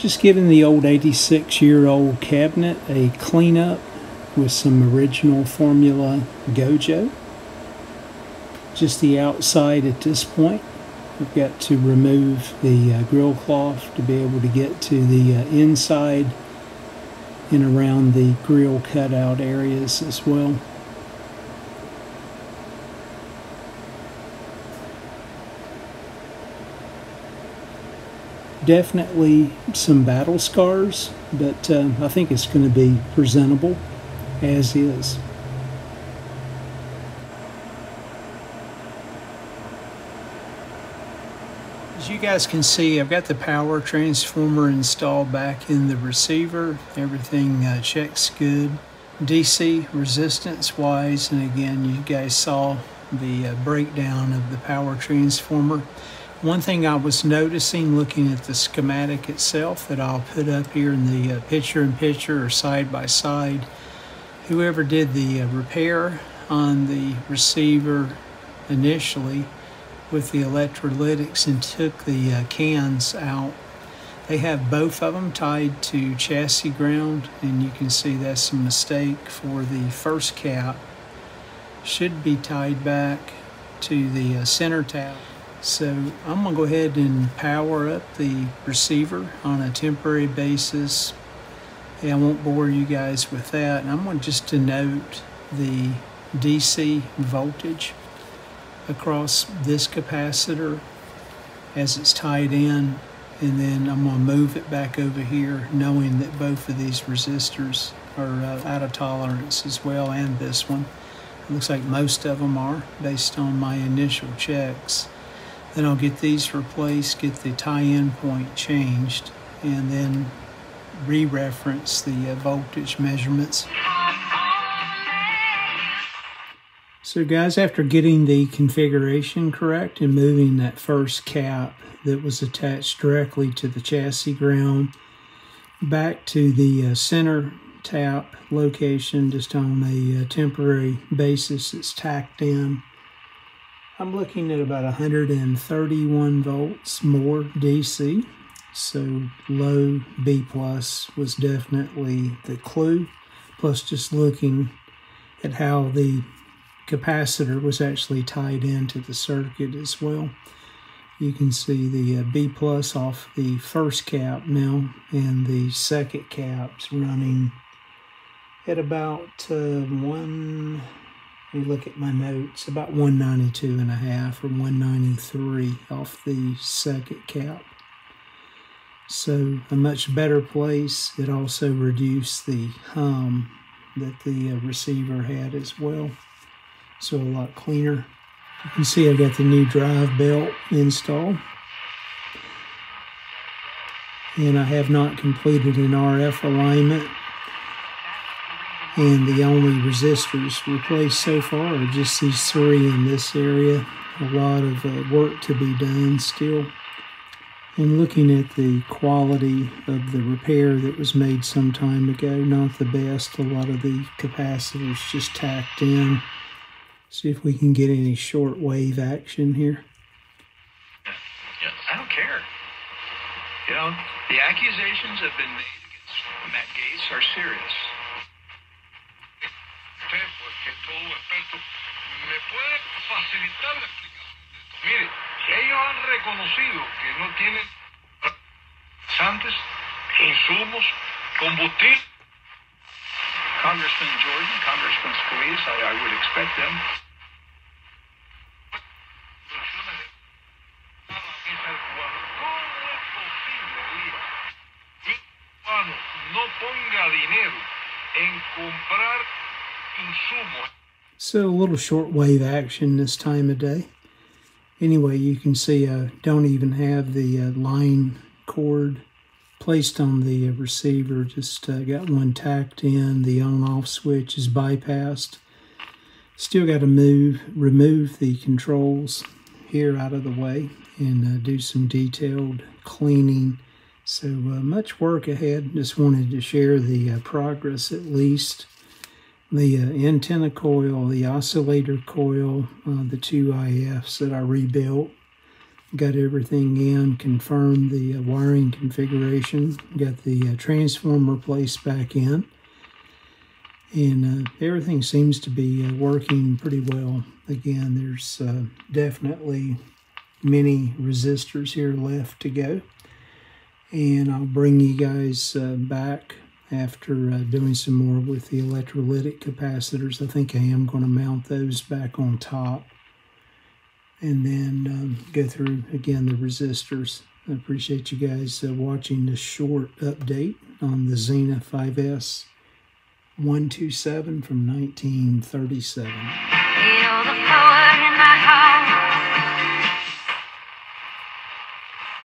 Just giving the old 86 year old cabinet a cleanup with some original Formula Gojo. Just the outside at this point. We've got to remove the uh, grill cloth to be able to get to the uh, inside and around the grill cutout areas as well. Definitely some battle scars, but uh, I think it's going to be presentable as is. As you guys can see, I've got the power transformer installed back in the receiver. Everything uh, checks good. DC resistance wise, and again, you guys saw the uh, breakdown of the power transformer. One thing I was noticing looking at the schematic itself that I'll put up here in the uh, picture in picture or side by side, whoever did the uh, repair on the receiver initially with the electrolytics and took the uh, cans out. They have both of them tied to chassis ground and you can see that's a mistake for the first cap. Should be tied back to the uh, center tap. So I'm gonna go ahead and power up the receiver on a temporary basis. Hey, I won't bore you guys with that. And I'm going to just denote the DC voltage across this capacitor as it's tied in and then I'm going to move it back over here knowing that both of these resistors are uh, out of tolerance as well and this one. It looks like most of them are based on my initial checks. Then I'll get these replaced, get the tie-in point changed and then re-reference the uh, voltage measurements. So guys, after getting the configuration correct and moving that first cap that was attached directly to the chassis ground back to the uh, center tap location just on a uh, temporary basis it's tacked in. I'm looking at about 131 volts more DC. So low B plus was definitely the clue. Plus just looking at how the capacitor was actually tied into the circuit as well. You can see the uh, B plus off the first cap now and the second cap's running at about uh, one, me look at my notes, about 192 and a half or 193 off the second cap. So a much better place. It also reduced the hum that the uh, receiver had as well so a lot cleaner. You can see I've got the new drive belt installed. And I have not completed an RF alignment. And the only resistors replaced so far are just these three in this area. A lot of uh, work to be done still. And looking at the quality of the repair that was made some time ago, not the best. A lot of the capacitors just tacked in. See if we can get any short wave action here. Yeah, I don't care. You know, the accusations have been made against Matt Gaetz are serious. un experto, ¿me puede facilitar la explicación de esto? Mire, ellos han reconocido que no tienen santes, insumos, combustible. Congressman Jordan, Congressman Scalise, I, I would expect them. no ponga dinero en comprar insumos So a little shortwave action this time of day. Anyway, you can see I don't even have the uh, line cord placed on the receiver. Just uh, got one tacked in. The on-off switch is bypassed. Still got to move, remove the controls here out of the way and uh, do some detailed cleaning so uh, much work ahead. Just wanted to share the uh, progress at least. The uh, antenna coil, the oscillator coil, uh, the two IFs that I rebuilt, got everything in, confirmed the uh, wiring configuration, got the uh, transformer placed back in, and uh, everything seems to be uh, working pretty well. Again, there's definitely many resistors here left to go, and I'll bring you guys back after doing some more with the electrolytic capacitors. I think I am going to mount those back on top and then um, go through again the resistors. I appreciate you guys uh, watching this short update on the Zenith 5S 127 from 1937.